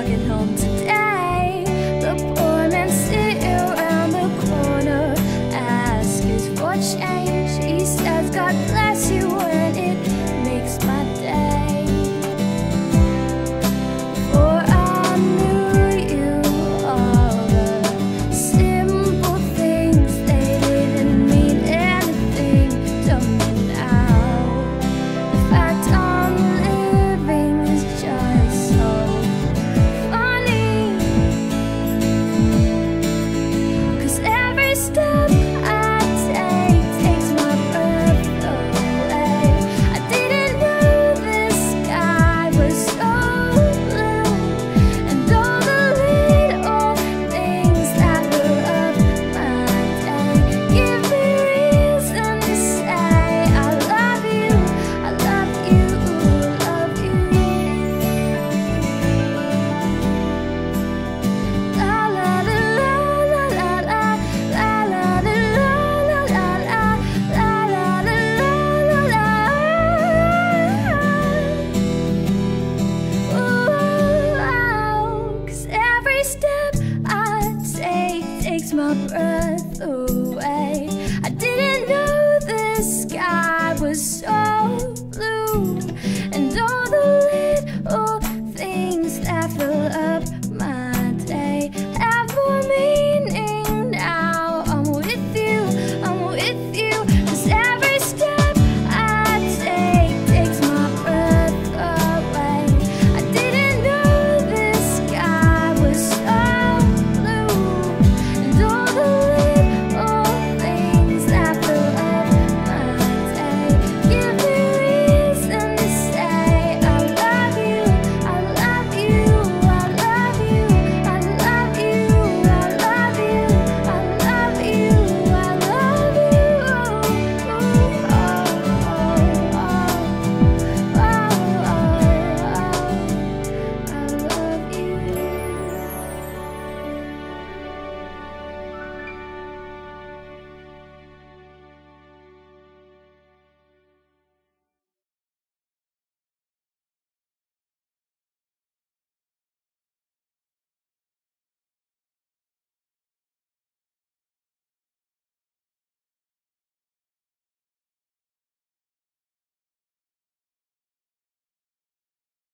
walking home today. The poor man sitting around the corner asks his fortune. every step I take takes my breath away. I didn't know the sky was so.